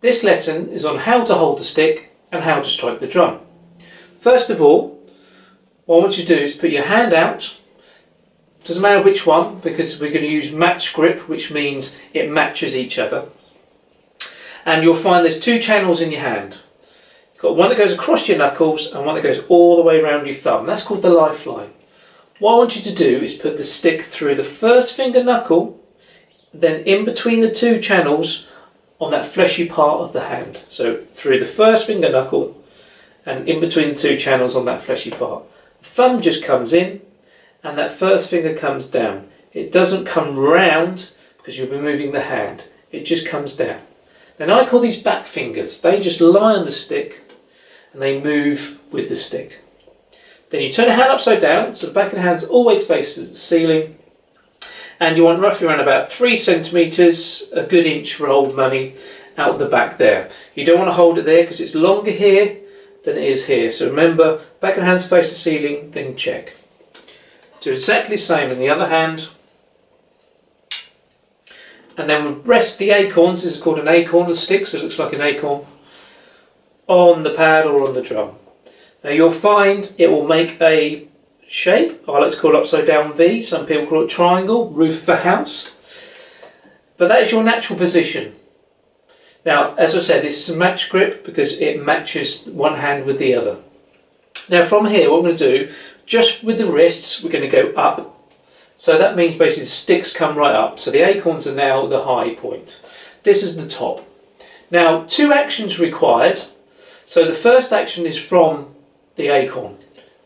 This lesson is on how to hold the stick and how to strike the drum. First of all, what I want you to do is put your hand out. Doesn't matter which one because we're going to use match grip which means it matches each other. And you'll find there's two channels in your hand. You've got one that goes across your knuckles and one that goes all the way around your thumb. That's called the lifeline. What I want you to do is put the stick through the first finger knuckle, then in between the two channels on that fleshy part of the hand. So through the first finger knuckle and in between the two channels on that fleshy part. The thumb just comes in and that first finger comes down. It doesn't come round because you'll be moving the hand. It just comes down. Then I call these back fingers. They just lie on the stick and they move with the stick. Then you turn the hand upside down, so the back of the hand's always faces the ceiling. And you want roughly around about three centimetres, a good inch for old money, out the back there. You don't want to hold it there because it's longer here than it is here. So remember, back and hands face the ceiling, then check. Do exactly the same in the other hand. And then we rest the acorns, this is called an acorn, a stick, so it looks like an acorn, on the pad or on the drum. Now you'll find it will make a shape. I like to call it upside down V. Some people call it triangle, roof of a house. But that is your natural position. Now, as I said, this is a match grip because it matches one hand with the other. Now from here, what I'm going to do, just with the wrists, we're going to go up. So that means basically the sticks come right up. So the acorns are now the high point. This is the top. Now, two actions required. So the first action is from the acorn.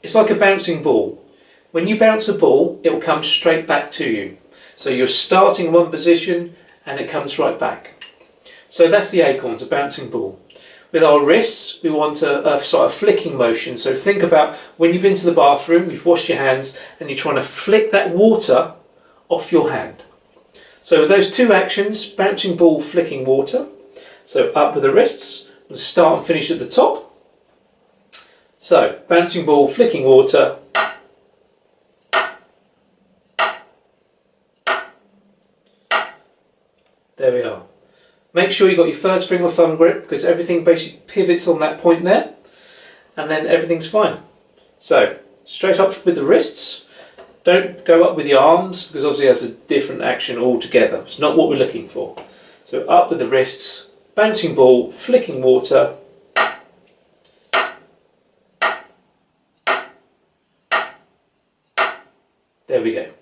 It's like a bouncing ball. When you bounce a ball, it will come straight back to you. So you're starting one position and it comes right back. So that's the acorns, a bouncing ball. With our wrists, we want a, a, sort of flicking motion. So think about when you've been to the bathroom, you've washed your hands, and you're trying to flick that water off your hand. So with those two actions, bouncing ball, flicking water. So up with the wrists, we'll start and finish at the top. So, bouncing ball, flicking water. There we are. Make sure you've got your first finger thumb grip because everything basically pivots on that point there and then everything's fine. So, straight up with the wrists. Don't go up with the arms because obviously that's a different action altogether. It's not what we're looking for. So up with the wrists, bouncing ball, flicking water, There we go.